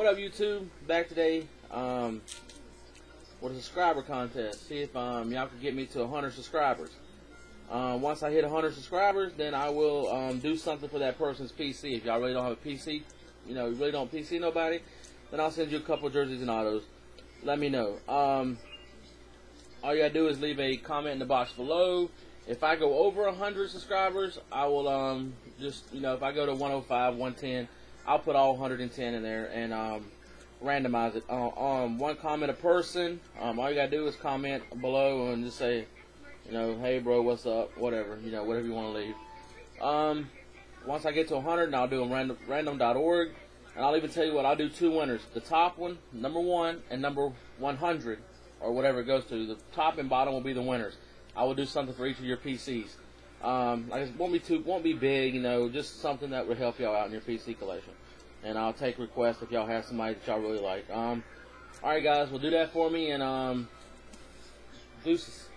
What up, YouTube? Back today um, with a subscriber contest. See if um, y'all can get me to 100 subscribers. Uh, once I hit 100 subscribers, then I will um, do something for that person's PC. If y'all really don't have a PC, you know, you really don't PC nobody, then I'll send you a couple jerseys and autos. Let me know. Um, all you gotta do is leave a comment in the box below. If I go over 100 subscribers, I will um, just, you know, if I go to 105, 110, I'll put all 110 in there and um, randomize it. Uh, um, one comment a person. Um, all you gotta do is comment below and just say, you know, hey bro, what's up? Whatever, you know, whatever you want to leave. Um, once I get to 100, I'll do a random random.org, and I'll even tell you what I'll do two winners. The top one, number one, and number 100, or whatever it goes to. The top and bottom will be the winners. I will do something for each of your PCs. Um, like it won't be too, won't be big, you know, just something that would help y'all out in your PC collection. And I'll take requests if y'all have somebody that y'all really like. Um, all right, guys, well do that for me, and um, deuces.